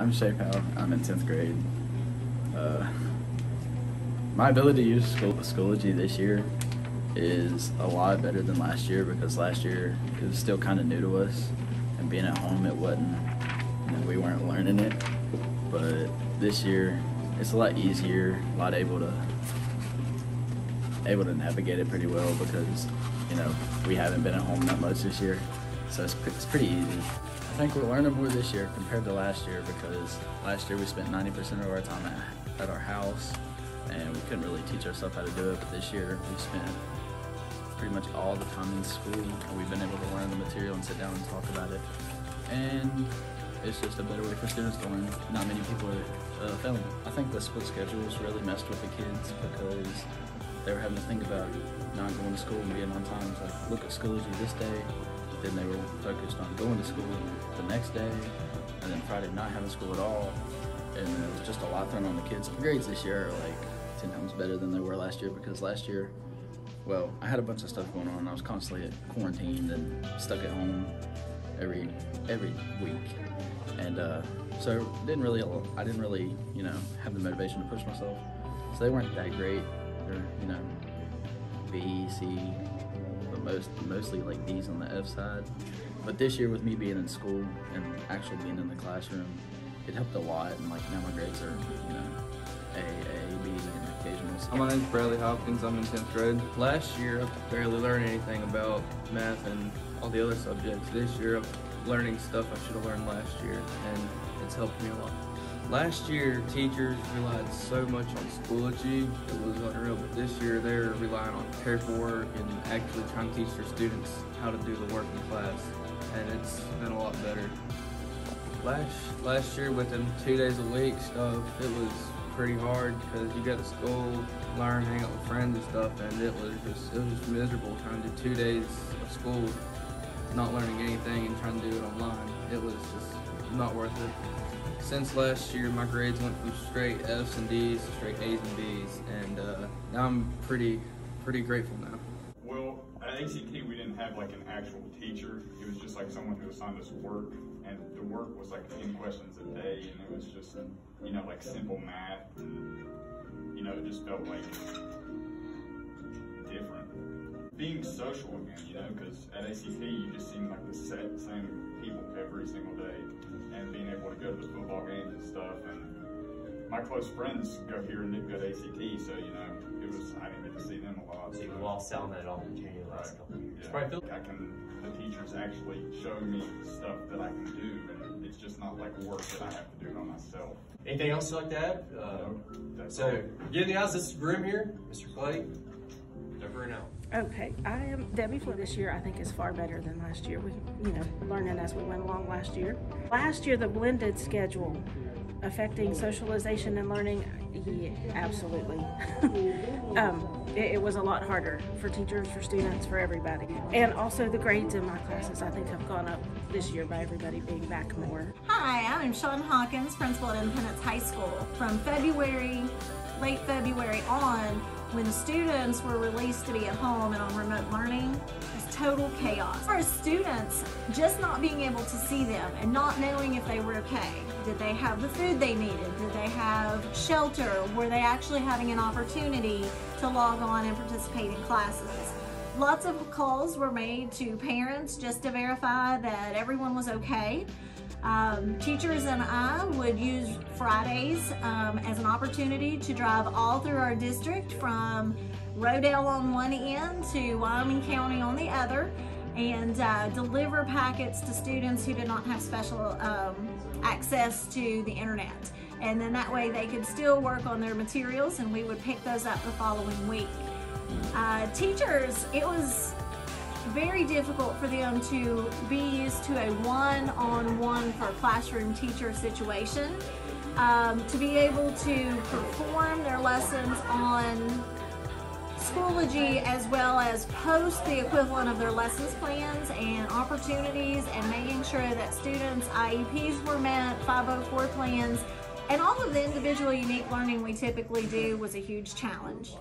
I'm Shay Powell. I'm in 10th grade. Uh, my ability to use school, Schoology this year is a lot better than last year because last year it was still kind of new to us and being at home it wasn't, you know, we weren't learning it. But this year it's a lot easier, a lot able to able to navigate it pretty well because you know we haven't been at home that much this year, so it's, it's pretty easy. I think we're learning more this year compared to last year because last year we spent 90% of our time at, at our house and we couldn't really teach ourselves how to do it. But this year we spent pretty much all the time in school and we've been able to learn the material and sit down and talk about it. And it's just a better way for students to learn. Not many people are uh, failing. I think the split schedules really messed with the kids because they were having to think about not going to school and being on time. It's like, look at Schoology this day, then they were focused on going to school the next day, and then Friday not having school at all. And it was just a lot thrown on the kids. The grades this year are like 10 times better than they were last year because last year, well, I had a bunch of stuff going on. I was constantly quarantined and stuck at home every every week, and uh, so didn't really I didn't really you know have the motivation to push myself. So they weren't that great. They're you know B, C, most mostly like D's on the F side. But this year with me being in school and actually being in the classroom, it helped a lot. And like now my grades are you know A, A, B, and occasional. C. My name's Bradley Hopkins. I'm in 10th grade. Last year, I barely learned anything about math and all the other subjects. This year, I'm learning stuff I should have learned last year, and it's helped me a lot. Last year, teachers relied so much on Schoology, it was unreal, but this year they're relying on paperwork and actually trying to teach their students how to do the work in class, and it's been a lot better. Last, last year, with them two days a week stuff, it was pretty hard because you go to school, learn, hang out with friends and stuff, and it was just, it was just miserable trying to do two days of school, not learning anything and trying to do it online. It was just not worth it. Since last year, my grades went from straight F's and D's to straight A's and B's, and uh, now I'm pretty, pretty grateful now. Well, at ACT, we didn't have like an actual teacher. It was just like someone who assigned us work, and the work was like 10 questions a day, and it was just, you know, like simple math, and, you know, it just felt like different. Being social again, you know, because at ACT, you just seem like the same people every single day, stuff, and my close friends go here and they've got ACT, so, you know, it was, I didn't get to see them a lot. So you've all sat on that opportunity the last Right. couple of years. Yeah. Probably feel- I can, the teachers actually show me stuff that I can do, and it's just not like work that I have to do by myself. Anything else you'd like to add? Uh, So, that's so, all. get in the house. This is Groom here, Mr. Clay. Over and out. Okay, I am Debbie for this year. I think is far better than last year. We, you know, learning as we went along last year. Last year, the blended schedule affecting socialization and learning, yeah, absolutely. um, it, it was a lot harder for teachers, for students, for everybody. And also the grades in my classes, I think, have gone up this year by everybody being back more. Hi, I'm Sean Hawkins, principal at Independence High School. From February, late February on, when students were released to be at home and on remote learning, total chaos. For students, just not being able to see them and not knowing if they were okay. Did they have the food they needed? Did they have shelter? Were they actually having an opportunity to log on and participate in classes? Lots of calls were made to parents just to verify that everyone was okay. Um, teachers and I would use Fridays um, as an opportunity to drive all through our district from Rodale on one end to Wyoming County on the other and uh, deliver packets to students who did not have special um, access to the internet. And then that way they could still work on their materials and we would pick those up the following week. Uh, teachers, it was very difficult for them to be used to a one-on-one for classroom teacher situation. Um, to be able to perform their lessons on Schoology as well as post the equivalent of their lessons plans and opportunities and making sure that students' IEPs were met, 504 plans, and all of the individual unique learning we typically do was a huge challenge.